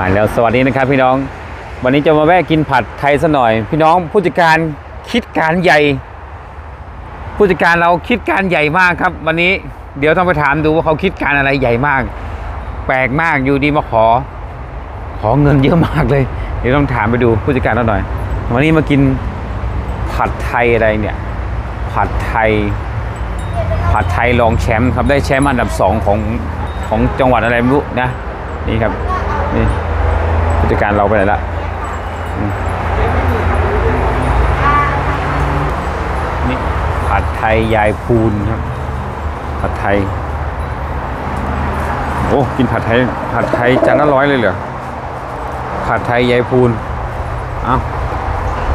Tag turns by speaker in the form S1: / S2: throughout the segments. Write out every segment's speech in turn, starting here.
S1: มาแล้วสวัสดีนะครับพี่น้อง วันนี้จะมาแวะกินผัดไทยซะหน่อย พี่น้องผู้จัดการคิดการใหญ่ ผู้จัดการเราคิดการใหญ่มากครับ วันนี้เดี๋ยวต้องไปถามดูว่าเขาคิดการอะไรใหญ่มาก แปลกมากอยู่ดีมาขอ ขอเงินเยอะมากเลย เดี๋ยวต้องถามไปดูผู้จัดการเราหน่อย วันนี้มากินผัดไทยอะไรเนี่ย ผัดไทย ผัดไทยรองแชมป์ครับได้แชมป์อันดับสองของของจังหวัดอะไรไม่รู้นะนี่ครับนี่ ผู้จัดการเราไปไหนละอืมนี่ผัดไทยยายพูนครับ ผัดไทย โอ้กินผัดไทย ผัดไทยจานละร้อยเลยเหรอผัดไทยยายพูนเอา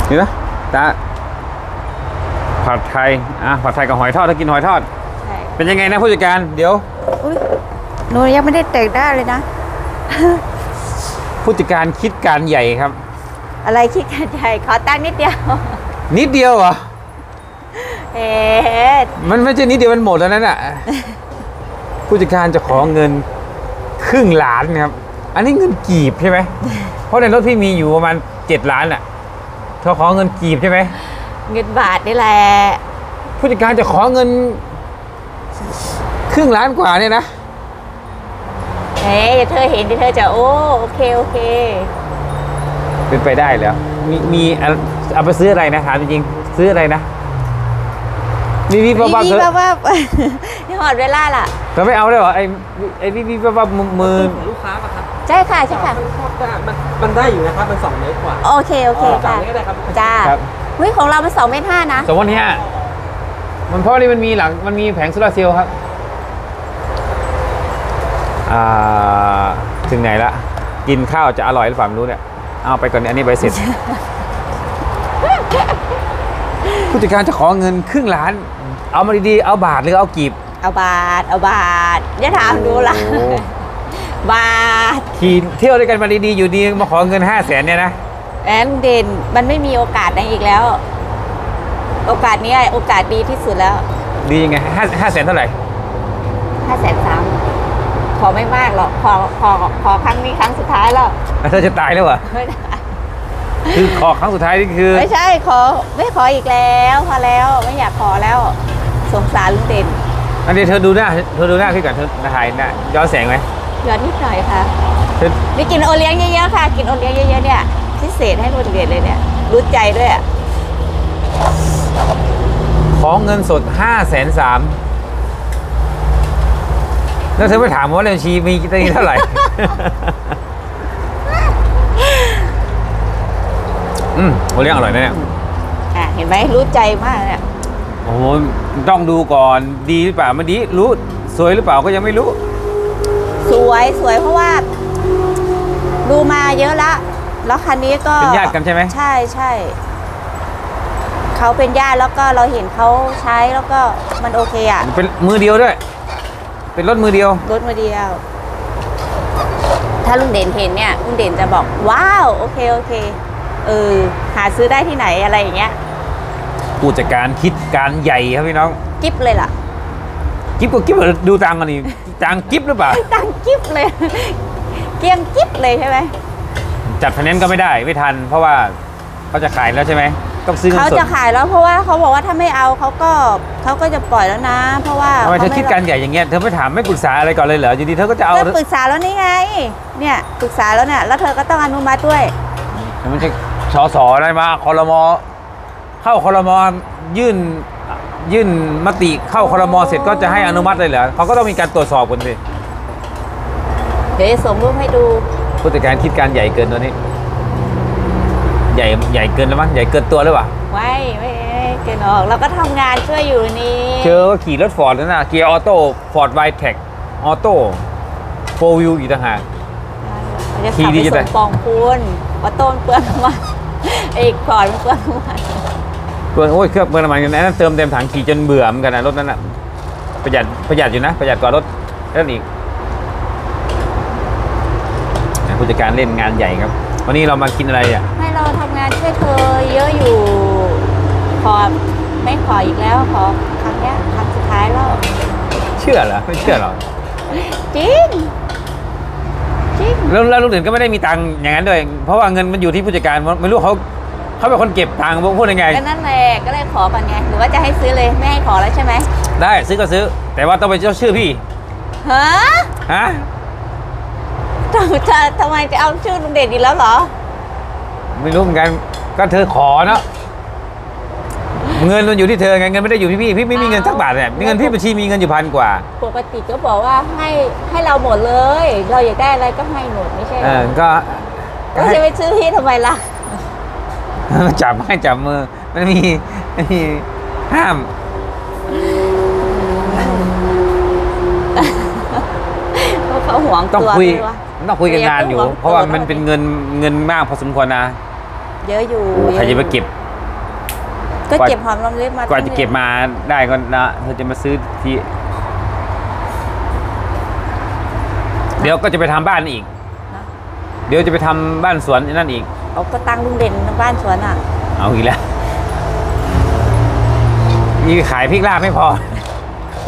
S1: นี่นะตาผัดไทยอะผัดไทยกับหอยทอดถ้ากินหอยทอด
S2: ใช่
S1: เป็นยังไงนะผู้จัดการเดี๋ยว
S2: อุ้ยหนูยังไม่ได้แต่งได้เลยนะ
S1: ผู้จัดการคิดการใหญ่ครับ
S2: อะไรคิดกันใหญ่ขอตั้งนิดเดียว
S1: นิดเดียวเหรอ
S2: เอ๊ะ
S1: มันไม่ใช่นิดเดียวมันหมดแล้วนั่นน่ะผู้จัดการจะขอเงินครึ่งล้านครับ อันนี้เงินกีบใช่ไหมเพราะในรถพี่มีอยู่ประมาณเจ็ดล้านอะเธอขอเงินกีบใช่ไหม
S2: เงินบาทนี่แหละ
S1: ผู้จัดการจะขอเงิน ครึ่งล้านกว่าเนี่ยนะ
S2: เอ๊ะเดี๋ยวเธอเห็นเดี๋ยวเธอจะโอ้โอเคโอเค
S1: เป็นไปได้แล้วมีมีเอาเอาไปซื้ออะไรนะถามจริงๆซื้ออะไรนะมีวิบวับ
S2: นี่
S1: เถ
S2: นี่
S1: อะ
S2: ว่าว่า นี่หอดเวลาล่ะ
S1: เธอไม่เอาได้เหรอไอ้ไอ้วิบวิบวับวับมือมือ
S3: ของลูกค้าป่ะครับ
S2: ใช่ค่ะใช่ค่ะ
S3: มันชอบได้มันมันได้อยู่นะครับ มันสองเมตรกว่า
S2: โอเคโอเค
S3: สอ
S2: ค่ะ
S3: งเมตรได้ครับ
S2: จ้า
S1: ครับ
S2: เฮ้ยของเรามันสองเมตรห้านะ
S1: สมมติเนี้ยมันเพราะนี่มันมีหลังมันมีแผงโซลาร์เซลล์ครับอ่า ถึงไหนละ กินข้าวจะอร่อยหรือเปล่าไม่รู้เนี่ย เอาไปก่อนอันนี้ใบเสร็จ ผู้จัดการจะขอเงินครึ่งล้าน เอามาดีๆ เอาบาทหรือเอากีบ
S2: เอาบาท เอาบาทอย่าถามดูล่ะ
S1: โอ้
S2: บาท
S1: ขี่เที่ยวด้วยกันมาดีๆ อยู่ดีมาขอเงินห้าแสนเนี่ยนะ
S2: แอนเด่นมันไม่มีโอกาสไหนอีกแล้ว โอกาสนี้โอกาสดีที่สุดแล้ว
S1: ดียังไงห้าห้าแสนเท่าไหร่
S2: ห้าแสนสาม ขอไม่มากหรอกขอขอขอครั้งนี้ครั้งสุดท้ายแล้ว
S1: แล้วเธอจะตายแล้วเหรอ
S2: ไม่ได้
S1: คือขอครั้งสุดท้ายนี่คือ
S2: ไม่ใช่ขอไม่ขออีกแล้วพอแล้วไม่อยากขอแล้วสงสารลุงเด่น
S1: อันนี้เธอดูหน้าเธอดูหน้าพี่ก่อนเธอถ่ายหน้าย้อนแสงไหม
S2: ย้อนนิดหน่อยค่ะ
S1: เธอ
S2: นี่กินโอเลี้ยงเยอะๆค่ะ กินโอเลี้ยงเยอะๆเนี่ยพิเศษให้ลุงเด่นเลยเนี่ยรู้ใจด้วยอะ
S1: ขอเงินสดห้าแสนสาม แล้วเธอไม่ถามว่าในบัญชีมีกี่เท่าไหร่ อืมโอเลี้ยงอร่อยนะเนี่ย
S2: อะเห็นไหมรู้ใจมากเนี่ย
S1: โอ้โหต้องดูก่อนดีหรือเปล่าไม่ดีรู้สวยหรือเปล่าก็ยังไม่รู้
S2: สวยสวยเพราะว่า ดูมาเยอะละ แล้วคันนี้ก็
S1: เป็นญาติกันใช่ไหม
S2: ใช่ใช่เขาเป็นญาติแล้วก็เราเห็นเขาใช้แล้วก็มันโอเคอะ
S1: เป็นมือเดียวด้วย เป็นรถมือเดียว
S2: รถมาเดียว ถ้าลุงเด่นเห็นเนี่ยลุงเด่นจะบอกว้าวโอเคโอเคเออหาซื้อได้ที่ไหนอะไรอย่างเงี้ย
S1: ผู้จัดการคิดการใหญ่ครับพี่น้อง
S2: กิฟเลยล่ะ
S1: กิฟก็กิฟดูตังค์กันนี่ตังค์กิฟหรือเปล่า
S2: ตังกิฟเลย เกรียงกิฟเลยใช่ไหม
S1: จัดไฟแนนซ์ก็ไม่ได้ไม่ทัน เพราะว่าเขาจะขายแล้วใช่ไหม ต้องซื้อเงิน
S2: เขา
S1: สด
S2: จะขายแล้วเพราะว่าเขาบอกว่าถ้าไม่เอาเขาก็เขาก็จะปล่อยแล้วนะ เพราะว่า
S1: ทำไมเธอ
S2: ข
S1: คิดการใหญ่อย่างเงี้ยเธอไม่ถามไม่ปรึกษาอะไรก่อนเลยเหรออยู่ดีเธอก็จะเอา
S2: ก็ปรึกษาแล้วนี่ไง เนี่ยปรึกษาแล้วเนี่ยแล้วเธอก็ต้องอนุมัติด้วย
S1: มันจะสอสออะไรมาคอรมอเข้าคอรมอยื่นยื่นมติเข้าคอรมอเสร็จก็จะให้อนุมัติเลยเหรอเขาก็ต้องมีการตรวจสอบกันสิ
S2: เดี๋ยวจะส่งรูปให้ดู
S1: ผู้จัดการคิดการใหญ่เกินตัวนี้ ใหญ่ใหญ่เกินแล้วมั้งใหญ่เกินตัวหรือเปล่า
S2: ไม่ไม่ไม่เกินออกเราก็ทำงานช่วยอยู่นี่
S1: เจอก็ขี่รถฟอร์ดนั่นนะเกียร์ออโต้ฟอร์ดไวแท็กออโต้โฟวิวอีกต่างหาก
S2: เราจะ
S1: ขี่
S2: ขับ
S1: ดี
S2: ไป
S1: จะ
S2: ส่
S1: ได้
S2: งปองพูนว่าต้นเปลืองน้ำมันอีกก่อนเปลืองน้ำมัน
S1: เปิดโอ้ยเครื่องเปิดน้ำมันกันนั้นเติมเต็มถังขี่จนเบื่อเหมือนกันนะรถนั้นนะประหยัดประหยัดอยู่นะ ประหยัดกว่ารถนั่นอีกนะผู้จัดการเล่นงานใหญ่ครับ วันนี้เรามากินอะไรอะ
S2: ให้ เราทำงานช่วยเธอเยอะอยู่ ขอไม่ขออีกแล้วขอครั้งเนี้ยครั้งสุดท้ายแล้ว
S1: เชื่อเหรอไม่เชื่อหรอ
S2: จริง จริง
S1: แล้วแล้วลุงเด่นก็ไม่ได้มีตังค์อย่างนั้นด้วย เพราะว่าเงินมันอยู่ที่ผู้จัดการไม่รู้เขาเขาเป็นคนเก็บตังค์พูดยังไง
S2: ก็นั่นแหละก็เลยขอก่อนไงหรือว่าจะให้ซื้อเลยไม่ให้ขอแล้วใช่ไหม
S1: ได้ซื้อก็ซื้อ แต่ว่าต้องไปเจ้าชื่อพี่
S2: ฮะ
S1: ฮะ
S2: ทำจะทำไมจะเอาชื่อลุงเด่นอีกแล้วเหรอ
S1: ไม่รู้เหมือนกันก็เธอขอเนาะเงินมันอยู่ที่เธอไงเงินไม่ได้อยู่ที่พี่พี่ไม่มีเงินสักบาทเนี่ยมีเงินพี่บัญชีมีเงินอยู่พันกว่า
S2: ปกติก็บอกว่าให้ให้เราหมดเลย เราอยากได้อะไรก็ให้หมดไม่ใช่เหร
S1: เอ
S2: อ
S1: อก็ก็
S2: แล้ว
S1: ให้
S2: จะไปซื้อที่ทำไมล่ะ
S1: จับให้จับมือมันมีมันมีห้าม
S2: เพราะเขาหวง
S1: ต้อง
S2: ตัว
S1: คุย
S2: ด้วยวะ
S1: ต้องคุยกันนานอยู่
S2: เรียกว่า
S1: เพราะว่า
S2: ตัว
S1: มันเป็นเงินเงินมากพอสมควรนะ
S2: เยอะอยู่
S1: โอ้ใครจะไปเก็บ
S2: ก็เก็บหอมรอมริบมาก
S1: ว่าจะเก็บมาได้ก็นะเธอจะมาซื้อที่ เดี๋ยวก็จะไปทำบ้านอีก
S2: นะ
S1: เดี๋ยวจะไปทำบ้านสวนนั่นอีก
S2: เอาก็ตั้งลุงเด่นบ้านสวนอะ
S1: เอาอีกแล้วมีขายพริกลาบไม่พอ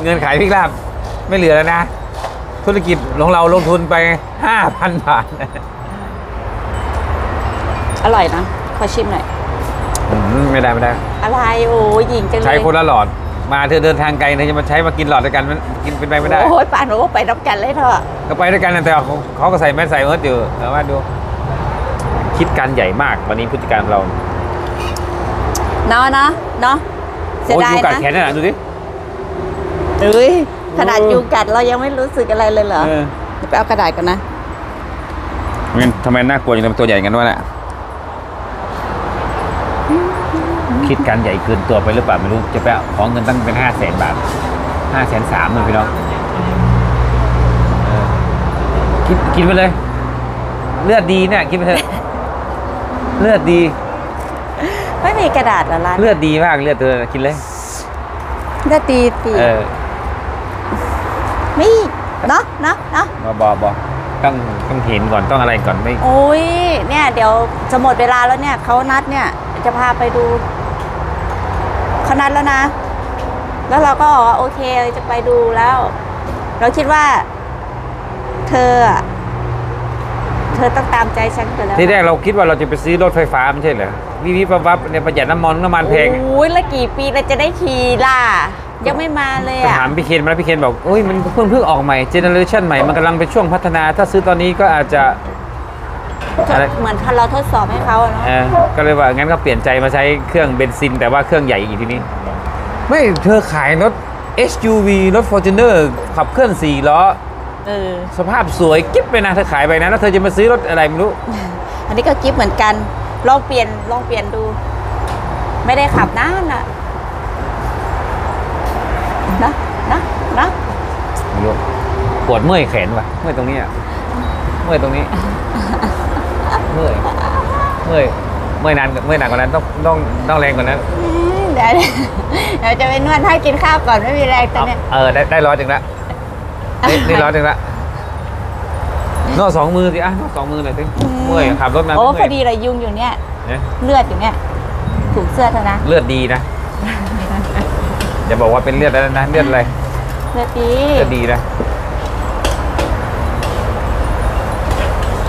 S1: เงินขายพริกลาบไม่เหลือแล้วนะ ธุรกิจของเราลงทุนไปห้าพันบาท
S2: อร่อยนะข อชิมหน่อย
S1: อืมไม่ได้ไม่ได้
S2: อะไรโอ้ยหญิงจังเลย
S1: ใช้คนละหลอด มาเธอเดินทางไกลเธอจะมาใช้มากินหลอดด้วยกันมันกินเป็นไปไม่ได้
S2: โอ้ยป่านหนูก็ไปรับกันเลยเถอะ
S1: ก็ไปด้วยกันนะแต่เขาเขาก็ใส่แมสใส่เอิร์ธอยู่แต่ว่าดู คิดการใหญ่มากวันนี้ผู้จัดการเรา
S2: เนาะเนาะเนาะเสีย
S1: โอ้ย
S2: ดาย
S1: ยูกัด
S2: นะ
S1: แขนนี่นนะดูดิ
S2: เอ้ยขนาดยุงกัดเรายังไม่รู้สึกอะไรเลยเหรอ
S1: เออ
S2: เดี๋ยวไปเอากระดาษกันนะ
S1: มันทำไมน่ากลัวจังเลยมันตัวใหญ่กันวะเนี่ย คิดการใหญ่เกินตัวไปหรือเปล่าไม่รู้ จะไปเอาของเงินตั้งเป็นห้าแสนบาทห้าแสนสามเลยพี่น้องเออกินกินไปเลย เลือดดีเนี่ยกินไปเถอะเลือดดี
S2: ไม่มีกระดาษเหรอร้าน
S1: เลือดดีมากเลือดเธอกินเลย
S2: เลือดตีตี
S1: เออ
S2: มีเนาะเนาะเนาะ
S1: บอบอบอต้องต้องเห็นก่อนต้องอะไรก่อนไม่
S2: โอ้ยเนี่ย เดี๋ยวจะหมดเวลาแล้วเนี่ยเขานัดเนี่ยจะพาไปดู เขานัดแล้วนะ แล้วเราก็บอกว่าโอเคจะไปดูแล้ว เราคิดว่า เธออะเธอต้องตามใจฉันไปแล้ว
S1: ที่แรกเราคิดว่าเราจะไปซื้อรถไฟฟ้าไม่ใช่เหรอวิวิบวับเนี่ยประหยัดน้ำมันน้ำมันแพง
S2: โอ้ยแล้วกี่ปีเราจะได้ขี่ล่ะ ยังไม่มาเลย
S1: ไป
S2: อะ
S1: ถามพี่เคนมาแล้วพี่เคนบอกโอ้ยมันเพิ่งเพิ่งออกใหม่เจเนอเรชันใหม่มันกำลังเป็นช่วงพัฒนา ถ้าซื้อตอนนี้ก็อาจจะ อะไร
S2: เหมือนเราทดสอบให้เขาอะเนาะ
S1: เออก็เลยว่างั้นก็เปลี่ยนใจมาใช้เครื่องเบนซิน แต่ว่าเครื่องใหญ่อีกทีนี้ ไม่เธอขายรถ SUV รถ Fortuner ขับเคลื่อน4ล้อ
S2: เออ
S1: สภาพสวยกิ๊บไปนะเธอขายไปนะ แล้วเธอจะมาซื้อรถอะไรไม่รู้
S2: อันนี้ก็กิฟต์เหมือนกัน ลองเปลี่ยน ลองเปลี่ยนดู ไม่ได้ขับนานอะนะนะนะ
S1: ไม่รู้ปวดเมื่อยแขนว่ะเมื่อยตรงนี้อะเมื่อยตรงนี้ เมื่อยเมื่อยเมื่อยนานเมื่อยหนักกว่านั้นต้องต้องต้องแรงกว่านั้น
S2: อืมเดี๋ยวเดี๋ยวจะไปนวดให้กินข้าวก่อนไม่มีแรงตอนเนี้ย
S1: เออได้ได้ร้อยจึงละนี่นี่ร้อยจึงละนอกสองมือสิอะนอกสองมือหน่อยสิเมื่อยขับรถมา
S2: โอ้
S1: เมื่
S2: พ
S1: อ
S2: อยดีเลยยุงอยู่เนี่ย
S1: เนี่ย
S2: เลือดอยู่เนี่ยถูกเสื้อเธอนะ
S1: เลือดดีนะอย่าบอกว่าเป็นเลือดแล้วนะเลือดอะไร
S2: เลือดดี
S1: เลือดดีนะ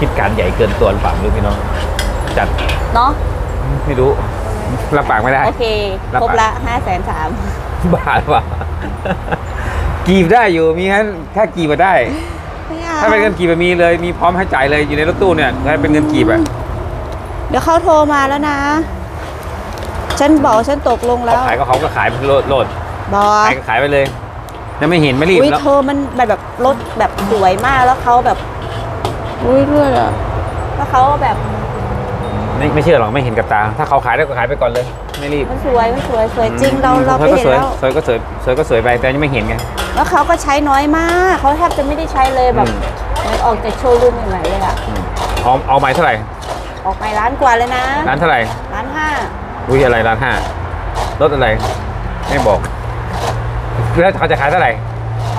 S1: คิดการใหญ่เกินตัวหรือเปล่าไม่รู้พี่น้อง จัด
S2: เนาะ
S1: ไม่รู้รับปากไม่ได้
S2: โอเค
S1: รับ
S2: ครบ
S1: ปาก
S2: ละห้าแสนสาม
S1: บ้าหรือเปล่ากีบได้อยู่มีงั้นถ้ากีบมาได้ ถ้าเป็นเงินกีบอะมีเลยมีพร้อมให้จ่ายเลยอยู่ในรถตู้เนี่ยถ้าเป็นเงินกีบอะ
S2: เดี๋ยวเขาโทรมาแล้วนะ ฉันบอกฉันตกลงแล้
S1: เขา
S2: ว
S1: ขายก็เขาก็ขายไปโหลดโหลด
S2: บอ
S1: ขายก็ขายไปเลยยังไม่เห็นไม่รีบ
S2: อุ้ย
S1: แล้ว
S2: เธอมันแบบแบบรถแบบสวยมากแล้วเขาแบบ อุ้ยเลือดอะแล้วเขาแบบ
S1: ไม่ไม่เชื่อหรอกไม่เห็นกับตา ถ้าเขาขายได้ก็ขายไปก่อนเลย ไม่รีบ
S2: มันสวยมันสวยสวยจริงเรา
S1: อืม
S2: เรา
S1: ส
S2: ไป
S1: วยก็
S2: เห็น
S1: สวย
S2: แล้ว
S1: สวยก็สวยสวยก็สวยไปแต่ยังไม่เห็นไง
S2: แล้วเขาก็ใช้น้อยมากเขาแทบจะไม่ได้ใช้เลยแบบ
S1: อืม
S2: เหมันออกจากโชว์รูมใหม่ๆเลยอะ
S1: อืมเอาเอาไม้เท่าไหร่
S2: ออกไปร้านกว่าเลยนะ
S1: ร้านเท่าไหร่
S2: ร้านห้า
S1: อุ้ยอะไรร้านห้ารถอะไร ไม่บอกแล้วเขาจะขายเท่าไหร่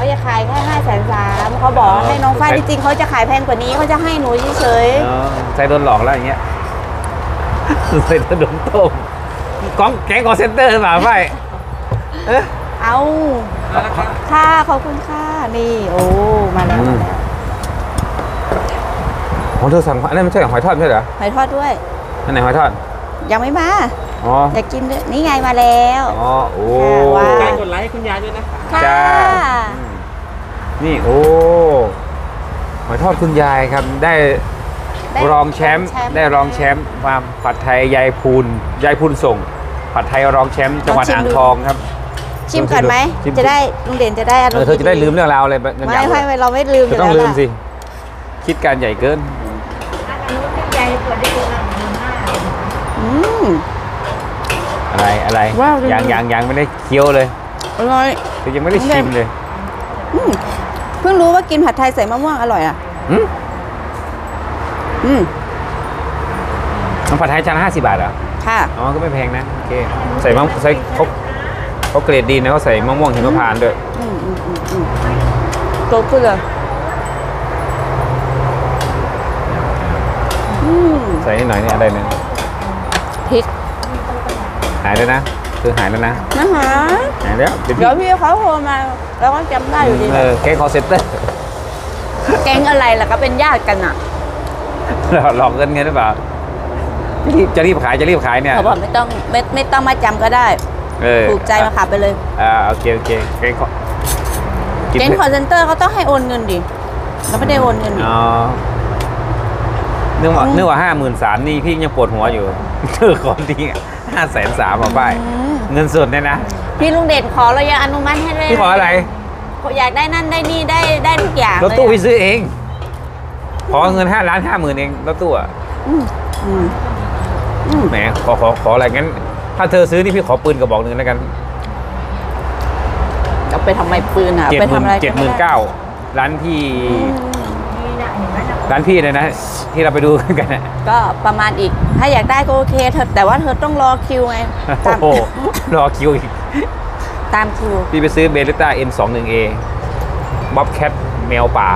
S2: เขาจะขายแค่ห้าแสนสามเขาบอก
S1: อ๋อ
S2: ให้น้องฝ้าย
S1: ใช่
S2: จริงๆเขาจะขายแพงกว่านี้เขาจะให้หนูเฉย
S1: อ๋อใจโดนหลอกแล้วอย่างเงี้ยใจโดนต้มกองแก๊งคอเซ็นเตอร์มาไปเอ๊ะ
S2: ๆเอา
S3: แล้วนะครับ
S2: ค่ะขอบคุณค่ะนี่ โอ้มาแล้วมาแล้ว
S1: ของเธอสั่งอันนั้นไม่ใช่หอยทอดไม่ใช่เหรอ
S2: หอยทอดด้วย
S1: อันไหนหอยทอด
S2: ยังไม่มา
S1: อ๋อ
S2: อยากกินด้วยนี่ไงมาแล้ว
S1: อ๋อ โอ้
S2: ว้าว
S3: การกดไลค์ให้คุณยายด้วยนะคะ
S2: ค่ะ
S1: จ้า อืม นี่โอ้หอยทอดคุณยายครับได้
S2: ได้
S1: รองแชมป์ได้รองแชมป์ความผัดไทยยายพูนยายพูนส่ง ผัดไทยรองแชมป์จังหวัดอ่างทองครับ
S2: ชิมก่อนไหม
S1: ชิม
S2: จะได้ลุงเด่นจะได้อาร
S1: เอ
S2: ม
S1: อ
S2: ณ์
S1: เธอจะได้ลืมเรื่องราวอะไรแบบ
S2: ไม่
S1: อย่าง
S2: ไม่ไม่เราไม่ลืม
S1: เธอต้อง
S2: ยู่
S1: ลื
S2: แว
S1: ม
S2: ล่ะ
S1: สิ คิดการใหญ่เกิน
S2: อืม
S1: อะไรอะไร
S2: ว้าวจริงๆ
S1: ยังยังยังไม่ได้เคี้ยวเลย
S2: อร่อย
S1: เธอยังไม่ได้ชิมเลย
S2: อืม เพิ่งรู้ว่ากินผัดไทยใส่มะม่วงอร่อยอะ
S1: หืม
S2: อืม
S1: น้ำผัดไทยจานห้าสิบบาทเหรอ
S2: ค่ะ
S1: อ๋อ ก็ไม่แพงนะ โอเค ใส่มะใส่เขาเขาเกรดดีนะเขาใส่มะม่วงหิมพานต์ด้วย
S2: อืมอืมอืมอืมโตขึ้นเลยอืม
S1: ใส่นิดหน่อยนี่อะไรเนี่ย
S2: พริก
S1: หายแล้วนะ คือหายแล้วนะ
S2: นะคะ
S1: หายแล้วเดี๋ยว
S2: เดี๋
S1: พี่
S2: ยวพี่เขาโทรมาแล้วก็จำได้อยู่ดี
S1: เออแก๊งคอเซ็นเตอร์
S2: แก๊งอะไรล่ะก็เป็นญาติกันอะ
S1: หลอกเงินเงินหรือเปล่ารีบจะรีบขายจะรีบขายเนี่ย
S2: เขาบอกไม่ต้องไม่ไม่ต้องมาจำก็ได้
S1: เออ
S2: ถูกใจมาขับไปเลย
S1: อ่าโอเคโอเคแก๊งคอกิน
S2: แก๊งคอร์เซนเตอร์เขาต้องให้โอนเงินดิเราไม่ได้โอนเงินดิ
S1: อ๋อนึกว่า
S2: อืม
S1: นึกว่าห้าหมื่นสามนี่พี่ยังปวดหัวอยู่เธอของจริงอะห้าแสนสามอะป้าย
S2: อืม
S1: เงินสดเนี่ยนะ
S2: พี่ลุงเด่นขอเรายังอนุมัติให้เลย
S1: พี่ขออะไร
S2: อยากได้นั่นได้นี่ได้ได้ทุกอย่าง
S1: รถตู้
S2: เลย
S1: พี่
S2: อะ
S1: ซื้อเอง ขอเงินห้าล้านห้าหมื่นเองรถตู้อะ
S2: อืมอืมอืม
S1: แหมขอขอขออะไรงั้น ถ้าเธอซื้อนี่พี่ขอปืนกระบอกหนึ่งแล้วกัน
S2: เอาไปทำไมปืนอะ
S1: เจ็ด
S2: ไป
S1: หมื่
S2: ทำ
S1: น
S2: อะไร
S1: เจ็ดหมื่นเก้าร้านพี่ ร้านพี่เลยนะที่เราไปดูกันนะ
S2: ก็ประมาณอีก ถ้าอยากได้ก็โอเคเธอแต่ว่าเธอต้องรอคิวไงตาม
S1: โอ้โหรอคิวอีก
S2: ตามคิว
S1: พี่ไปซื้อเบลิต้า M21A บ๊อบแคทแมวป่า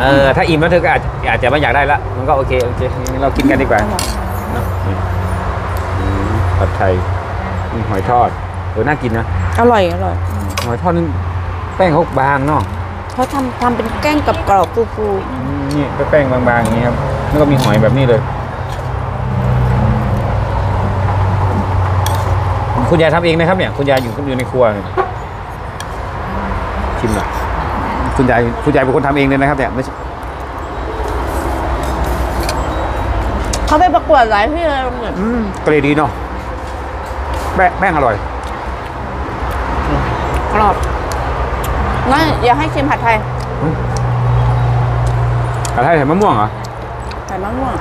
S1: เออถ้าอิ่มแล้วเธอก็อาจอาจจะไม่อยากได้ละมันก็โอเคโอเคงั้นเรากินกันดีกว่าอืมผัดไทยอืมหอยทอดเออน่ากินนะ
S2: อร่อยอร่อย
S1: หอยทอดนี่แป้งเขาบางเนาะ
S2: เขาทำทำเป็นแกล้งกับกรอบๆฟู
S1: อืมนี่แป้งบางๆอย่างนี้ครับ แล้วก็มีหอยแบบนี้เลย คุณยายทำเองนะครับเนี่ย คุณยายอยู่อยู่ในครัวเนี่ยชิมหน่อยคุณยายคุณยายเป็นคนทำเองเลยนะครับเนี่ยไม่ใช่
S2: ๆเขาไปประกวดหลายที่เลยลุงเด่น
S1: อืมเกรดดีเนาะแป้งแป้งอร่อย
S2: กรอบ งั้นอยากให้ชิมผัดไทย
S1: อะไรใส่มะม่วงเหรอ
S2: ใส่มะม่วง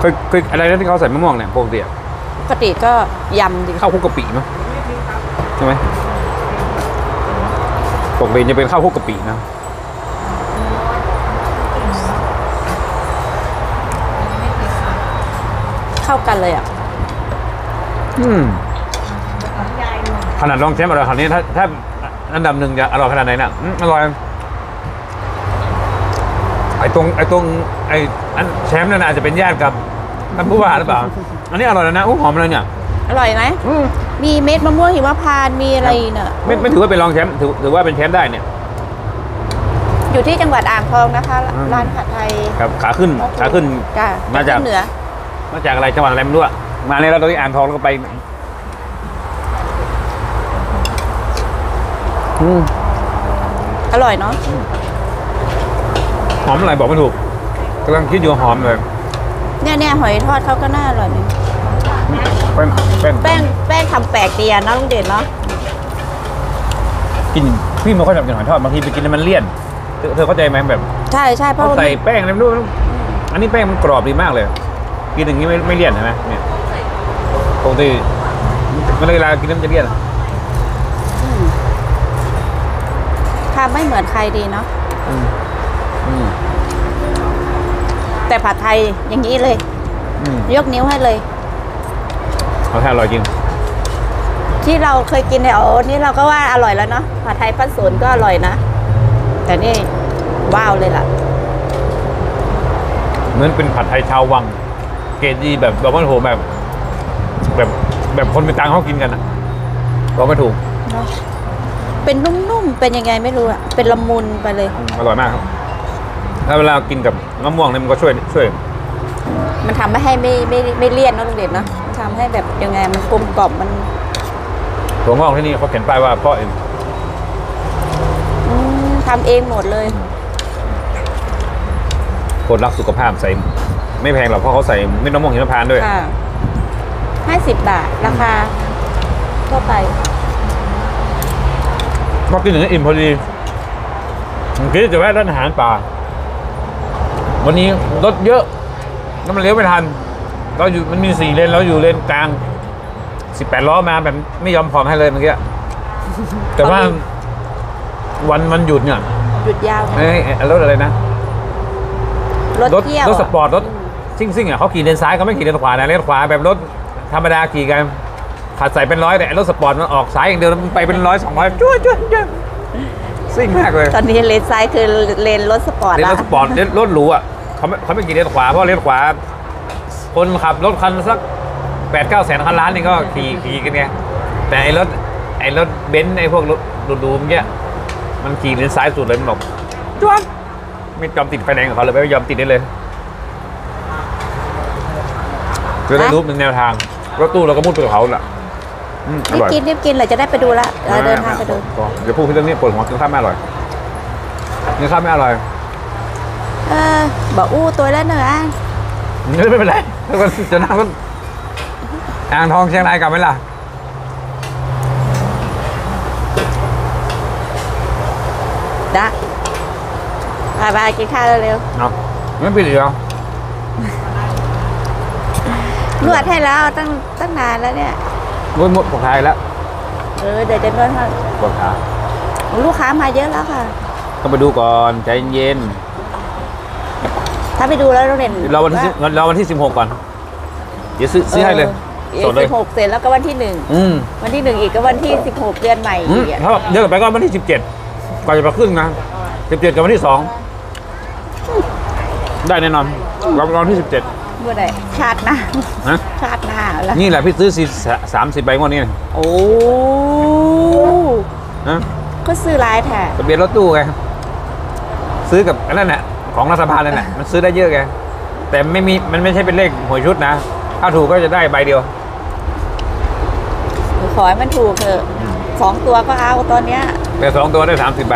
S1: เคยเคยอะไรนะที่เขาใส่มะม่วงเนี่ยปกติอะ
S2: ปกติก็ยำดิ
S1: ข้าวคลุกกะปิเนาะใช่ไหมปกติจะเป็นข้าวคลุกกะปินะ
S2: เข้ากันเลยอะ
S1: อืมขนาดลองแชมป์อร่อยขนาดนี้ถ้าถ้า อันดับหนึ่งจะอร่อยขนาดไหนน่ะอืมอร่อย ไอ้ตรงไอ้ตรงไอ้อันแชมป์นั่นนะอาจจะเป็นญาติกับท่านผู้ว่าหรือเปล่า อันนี้อร่อยแล้วนะอู้หอมเลยเนี่ย
S2: อร่อยไหม
S1: อืม
S2: มีเม็ดมะม่วงหิมพานต์มีอะไรเน่ะ
S1: ไม่ไม่ถือว่าเป็นรองแชมป์ถือถือว่าเป็นแชมป์ได้เนี่ย
S2: อยู่ที่จังหวัดอ่างทองนะคะ
S1: อืม
S2: ร้านผัดไทย
S1: ครับขาขึ้นขาขึ้น
S2: จ้ะ
S1: มาจาก
S2: เหนือ
S1: มาจากอะไรจังหวัดอะไรไม่รู้อะมาเลยเราตอนนี้อ่างทองแล้วก็ไป อืม
S2: อร่อยเนาะ
S1: หอมอะไรบอกไม่ถูกกำลังคิดอยู่หอมเลย
S2: เนี่ยเนี่ยหอยทอดเขาก็น่าอร่อยดี
S1: แป้งแป้ง
S2: แป้งแป้งทำแปลกดีอะเนาะลุงเด่นเนาะ
S1: กินพี่ไม่ค่อยชอบกินหอยทอดบางทีไปกินแล้วมันเลี่ยน เธอเธอเข้าใจไหมแบบ
S2: ใช่ใช่เพ
S1: เขา
S2: ราะว่า
S1: ใส่แป้งอะไรไม่รู้อันนี้แป้งมันกรอบดีมากเลย กินอย่างนี้ไม่ไม่เลี่ยนใช่ไหมเนี่ยปกติเวลากินแล้วมันจะเลี่ยน
S2: อืมทำ ไม่เหมือนใครดีเนาะ
S1: อืมอืม
S2: แต่ผัดไทยอย่างนี้เลย
S1: อืม
S2: ยกนิ้วให้เลย
S1: เขาแท้อร่อยจริง
S2: ที่เราเคยกินแถวนี้เราก็ว่าอร่อยแล้วเนาะผัดไทยป้าสนก็อร่อยนะ แต่นี่ว้าวเลยล่ะ
S1: เหมือนเป็นผัดไทยชาววัง เกรดดีแบบแบบว่าโหแบบ แบบแบบคนไปตังเขากินกันอะบอกไม่ถูก
S2: เนอะเป็นนุ่มๆ เป็นยังไงไม่รู้อะเป็นละมุนไปเลย
S1: อืมอร่อยมากครับ ถ้าเวลากินกับมะม่วงเนี่ยมันก็ช่วยช่วย
S2: มันทำให้ไม่ไม่ไม่เลี่ยนเนอะลุงเด่นเนอะมันทำให้แบบยังไงมันกลมกล่อมมัน
S1: ถั่วงอกที่นี่เขาเขียนป้ายว่าเพราะเอง
S2: อืมทำเองหมดเลย
S1: คนรักสุขภาพใส่ ไม่แพงหรอกเพราะเขาใส่เม็ดมะม่วงหิมพานต์ด้วย
S2: ค่ะห้าสิบบาท ราคาทั่วไป
S1: พอกินถึงอิ่มพอดีผมคิดจะแวะร้านอาหารป่า วันนี้รถเยอะแล้วมันเลี้ยวไม่ทัน เราอยู่มันมีสี่เลนเราอยู่เลนกลางสิบแปดล้อมาแบบไม่ยอมผ่อนให้เลยเมื่อกี้แต่ว่าวันมันหยุดเนี่ย
S2: หยุดยาว
S1: ไอ้ไอ้รถอะไรนะ
S2: รถเที่ยว
S1: รถสปอร์ตรถ
S2: ม
S1: ซิ่งซิ่งๆอะเขาขี่เลนซ้ายเขาไม่ขี่เลนขวานะเลนขวาแบบรถธรรมดาขี่กัน ขัดใส่เป็นร้อยแต่ไอ้รถสปอร์ตมันออกซ้ายอย่างเดียวมันไปเป็นร้อยสองร้อยจ้วจ้วจ้วซิ่งมากเลย
S2: ตอนนี้เลนซ้ายคือเลนรถสปอร์ต
S1: เลน
S2: ละ
S1: รถสปอร์ตเลนรถหรูอะเขาไม่เขาไม่ขี่เลนขวาเพราะเลนขวา คนขับรถคันสักแปดเก้าแสนคันล้านนี่ก็ขี่ขี่กันไงแต่ไอ้รถไอ้รถเบนซ์ไอ้พวกรถหรูๆเมื่อกี้มันขี่เลนซ้ายสุดเลยมันบอกจ้วไม่ยอมติดไฟแดงกับเขาเลยไม่ยอมติดได้เลยจะได้รู้เป็นแนวทางรถตู้เราก็มุดไปกับเขาแหละ อืมอ
S2: รีบ
S1: ร่อย
S2: กินรีบกินเราจะได้ไปดูละเราเดินทางไปดู
S1: เดี๋ยวพูดเรื่องนี้ปวดหัวกินข้าวไม่อร่อยกินข้าวไม่อร่อย
S2: เออบอกอู้ตัวแล้วเนอะ
S1: ไม่เป็นไรแล้วก็จะนั่งรถอ่างทองเชียงรายกลับไหมล่ะ
S2: ได้ไปไปกินข้าวเร็ว
S1: เนาะไม่ปิดอีกเหรอ
S2: ๆนวดให้แล้วตั้งตั้งนานแล้วเนี่ย
S1: นวดหมดปวดขาอีกแล้ว
S2: เออเดี๋ยวจะนวดให้
S1: ปวดขา
S2: ลูกค้ามาเยอะแล้วค่ะ
S1: ต้องไปดูก่อนใจเย็น
S2: ถ้าไปดูแล้วโรงเรียน
S1: เราวันที่สิบเราวันที่สิบหกก่อน เดี๋ยวซื้อซื้อให้เลย
S2: เอ
S1: ส
S2: อ
S1: ดเลย
S2: สิบหกเสร็จแล้วก็วันที่หนึ่ง
S1: อืม
S2: วันที่หนึ่งอีกก็วันที่สิบหกเดือนใหม่
S1: อื
S2: อี
S1: ม
S2: กอะ
S1: ถ้าเดี๋ยวต่อไปก็วันที่สิบเจ็ดก่อนจะไปขึ้นนะสิบเจ็ดกับวันที่สองได้แน่นอนเราเราที่สิบเจ็ด
S2: เมื่อไหร่ชาติหน้า
S1: นะ
S2: ชาติหน้าแล้ว
S1: นี่แหละพี่ซื้อสี่สามสิบใบงวดนี้
S2: โอ้
S1: นะ
S2: ก็ซื้อหลายแท้
S1: ทะเบียนรถตู้ไงซื้อกับอันนั้นแหละของรัฐบาลนั่นแหละมันซื้อได้เยอะไงแต่ไม่มีมันไม่ใช่เป็นเลขหวยชุดนะ ถ้าถูกก็จะได้ใบเดียว
S2: ขอให้มันถูกเถอะสองตัวก็เอาตอนเนี้ย
S1: แต่สองตัวได้สามสิบใบ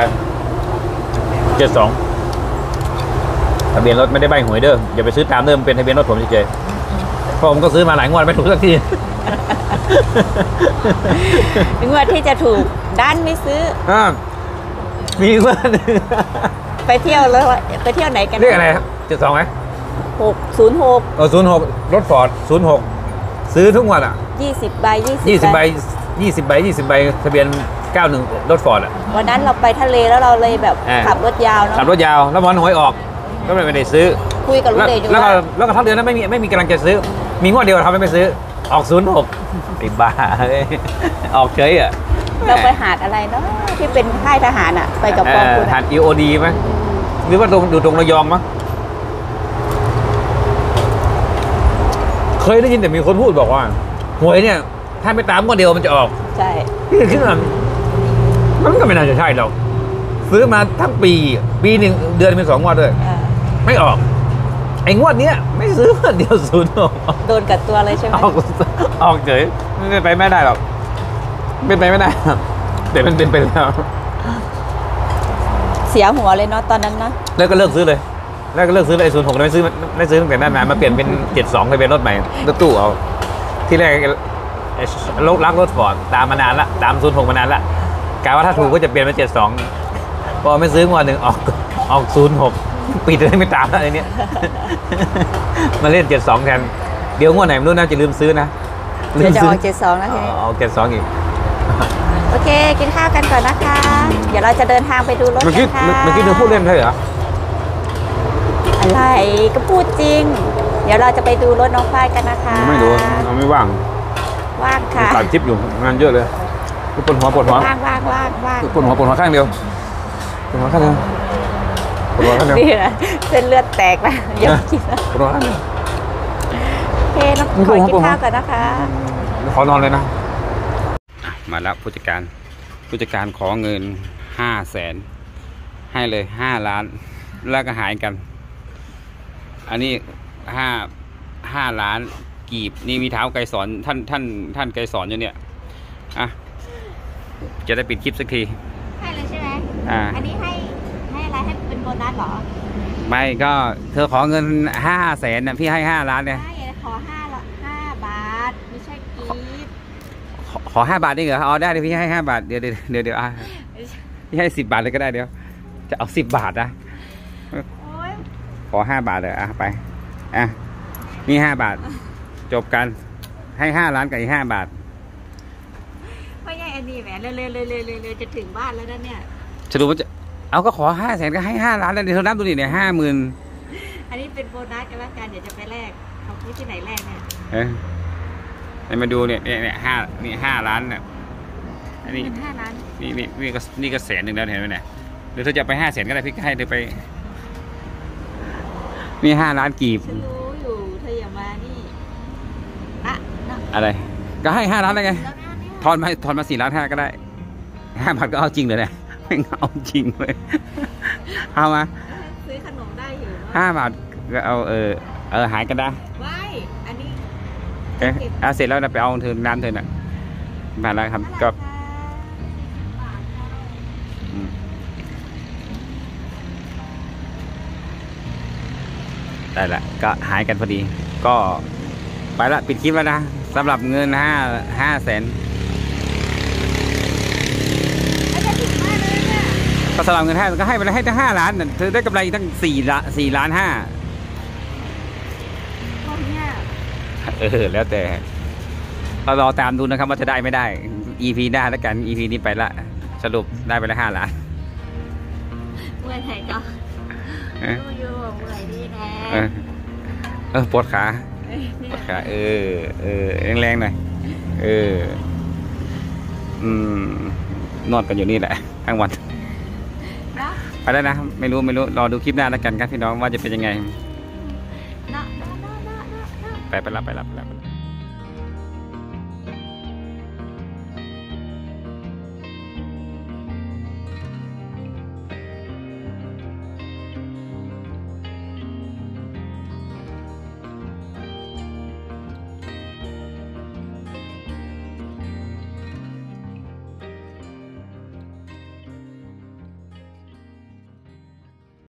S1: เจ็ดสอง ทะเบียนรถไม่ได้ใบหวยเด้ออย่าไปซื้อตามเดิมเป็นทะเบียนรถผมเฉยๆเพราะผมก็ซื้อมาหลายงวดไม่ถูกสักที
S2: ถึงว่าที่จะถูกด้านไม่ซื้อ
S1: อ่ามีงวดหนึ่ง
S2: ไปเที่ยวแล้วไปเที่ยวไหนกัน
S1: เรียกอะไรเจ็ดสองไหม
S2: หกศูนย์หก
S1: เออศูนย์หกรถฟอร์ดศูนย์หกซื้อทุกงวดอะ
S2: ยี่สิบใบยี่
S1: ยี่สิบใบยี่สิบใบยี่สิบใบทะเบียนเก้าหนึ่งรถฟอร์ดอะ
S2: วันนั้นเราไปทะเลแล้วเราเลยแบบ
S1: อ่า
S2: ขับรถยาวเนาะ
S1: ขับรถยาวแล้ววันหวยออก ก็ไม่ได้ซื้อ
S2: คุยกับลุ
S1: แล้
S2: ง
S1: ว
S2: เดชอยู่
S1: แล้วก็
S2: ว่า
S1: แล้วก็ทั้งเดือนนั้นไม่มีไม่มีกำลังจะซื้อ มีงวดเดียวทำให้ไม่ซื้อ ออกศูนย์หกไอ้บ้าเอ้ยออกเฉยอะ
S2: เราไปหาดอะไรเนาะที่เป็นค่ายทหารอะ ไปกับกองคุณ
S1: หา
S2: อะ
S1: ด EOD ไหมหรือว่าตรงอยู่ตรงระยองมั้งเคยได้ยินแต่มีคนพูดบอกว่าหวยเนี่ย ถ้าไม่ตามงวดเดียวมันจะออก
S2: ใช่
S1: พี่คิดว่ามันก็ไม่น่าจะใช่หรอกซื้อมาทั้งปี ปีหนึ่งเดือนเป็นสองงวดด้วย
S2: อ่า
S1: ไม่ออก ไอ้งวดเนี้ยไม่ซื้อมาเดียวศูนย์ออก
S2: โดนกับตัวเลยใช่ไหม
S1: ออกออกเฉยไม่ไปไม่ได้หรอกเป็นไปไม่ได้หรอกแต่มันเป็นไปแล้ว
S2: เสียหัวเลยเนาะตอนนั้นนะ
S1: แล้วก็เลิกซื้อเลยแล้วก็เลิกซื้อเลยไอ้ศูนย์หกไม่ซื้อไม่ซื้อตั้งแต่นั้นมามาเปลี่ยนเป็นเจ็ดสองทะเบียนรถใหม่รถตู้เอาที่แรกไอ้รถรักรถฟอร์ดตามมานานละตามศูนย์หกมานานละกะว่าถ้าถูกก็จะเปลี่ยนเป็นเจ็ดสองพอไม่ซื้องวดหนึ่งออกออกศูนย์หก ปีจะได้ไม่ตามแล้วไอ้เนี้ย มาเล่นเจ็ดสองแทน เดี๋ยวงวดไหนไม่รู้นะจะลืมซื้อนะลื
S2: เดี๋ยว
S1: ม
S2: จะ
S1: ซื้
S2: ออกเจ็ดสองแล้วทีนี้
S1: ออกเจ็ดสองอีก
S2: โอเค กินข้าวกันก่อนนะคะ เดี๋ยวเราจะเดินทางไปดูรถ
S1: เมื่อกี้
S2: กันค่ะ
S1: เมื่อกี้เธอพูดเล่นใช่เหรอ
S2: อะไรก็พูดจริง เดี๋ยวเราจะไปดูรถน้องฝ้ายกันนะคะ
S1: ไม่รู้เราไม่ว่าง
S2: ว่างค่ะ
S1: ตัดคลิปอยู่งานเยอะเลยปวดหัวปวดหัว
S2: ว่างว่างว่างว่าง
S1: ปวดหัวปวดหัวข้างเดียวปวดหัวข้างเดียว ปวดหัวข้างเดียว
S2: นี่แหละเส้นเลือดแตกแล้วอย่ากินนะ
S1: ปวดหัวข้างเดียว
S2: โอเคน้อง
S1: ไม่
S2: ข
S1: รู้
S2: อ
S1: ครับ
S2: กิน
S1: ผม
S2: ข้าวก่อนนะคะ
S1: ขอนอนเลยนะ มาแล้วผู้จัดการผู้จัดการขอเงินห้าแสนให้เลยห้าล้าน แล้วก็หายกัน อันนี้ห้าห้าล้านกีบนี่มีเท้าไกรสอนท่านท่านท่านไกรสอนอยู่เนี่ยอะจะได้ปิดคลิปสักที
S2: ให้เลยใช่ไหม
S1: อ่า
S2: อันนี้ให้ให้อะไรให้ เป็นโบนัสเหรอ
S1: ไม่ก็เธอขอเงินห้าแสนนะพี่ให้ห้าล้านเนี่ย
S2: ให้ขอห้าละห้าบาทไม่ใช่กีบ
S1: ขอขอห้าบาทได้เหรออ๋อได้เดี๋ยวพี่ให้ห้าบาทเดี๋ยวเดี๋ยวเดี๋ยวเดี๋ยวอะพี่ให้สิบบาทเลยก็ได้เดี๋ยว จะเอาสิบบาทนะ
S2: โอ้ย
S1: ขอห้าบาทเลยอะไปอะนี่ห้าบาท จบกันให้ห้าล้านกับอีกห้าบาท
S2: ไม่ใช่อันนี้แหมเร็วเร็วเร็วเร็วเร็วเร็วจะถึงบ้านแล้วนะเนี่ย
S1: สรุปว่าจะ เอาก็ขอห้าแสนก็ให้ห้าล้านแล้วเดี๋ยวเธอนับดูดิเนี่ยห้าหมื่น
S2: อันนี้เป็นโบนัสกันแล้วกันเดี๋ยวจะไปแลกเขาที่ที่ไหนแลกเนี่ย
S1: เอ้ยให้มาดูเนี่ยเนี่ยเนี่ยห้านี่ห้าล้านเนี่ยอันนี้
S2: เงินห้าล้าน
S1: นี่นี่นี่ก็นี่ก็แสนหนึ่งแล้วเห็นไหมเนี่ยหรือเธอจะไปห้าแสนก็ได้พี่ก็ให้เธอไปนี่ห้าล้านกีบ
S2: ฉันรู้อยู่เธออย่ามานี่นะนะ
S1: อะไร ก็ให้ห้าล้านแล้วไง
S2: แล้วนะเนี่ย
S1: ทอนมาทอนมาสี่ล้านห้าก็ได้ห้าบาทก็เอาจริงเลยนะ ไม่เอาจริงเลยเอามา
S2: ซื้อขนมได้อยู่
S1: ห้าบาทก็เอาเออเออหายกันได้
S2: ว้ายอันนี้
S1: เอ๊ะอะเสร็จแล้วนะไปเอาเธอน้ำเธอน่ะมาแล้วครับก็
S2: เท่าไหร่คะ
S1: อืมได้ละก็หายกันพอดี ก็ไปละปิดคลิปแล้วนะสำหรับเงินห้าห้าแสน
S2: แล้วจะถึงบ้านเลยเนี่ย
S1: ก็สำหรับเงินห้าก็ให้ไปแล้วให้ตั้งห้าล้านน่ะเธอได้กำไรตั้งสี่ละสี่ล้านห้า
S2: พวกเนี้ย
S1: เออแล้วแต่เรารอตามดูนะครับว่าจะได้ไม่ได้ EP หน้าแล้วกัน EP นี้ไปละสรุปได้ไปแล้วห้าล้าน
S2: เมื่อยไหนก็
S1: เออ
S2: ดูอยู่เมื่อยดีแน่
S1: เออเออปวดขาปวดขาเออเออแรงๆหน่อยเอออืมนอนกันอยู่นี่แหละทั้งวัน
S2: เนาะ
S1: ไป แล้วนะ ไม่รู้ไม่รู้รอดูคลิปหน้าแล้วกันครับพี่น้องว่าจะเป็นยังไง
S2: เนาะเนาะเนาะเนาะเนาะ
S1: ไปไปรับไปรับไปรับ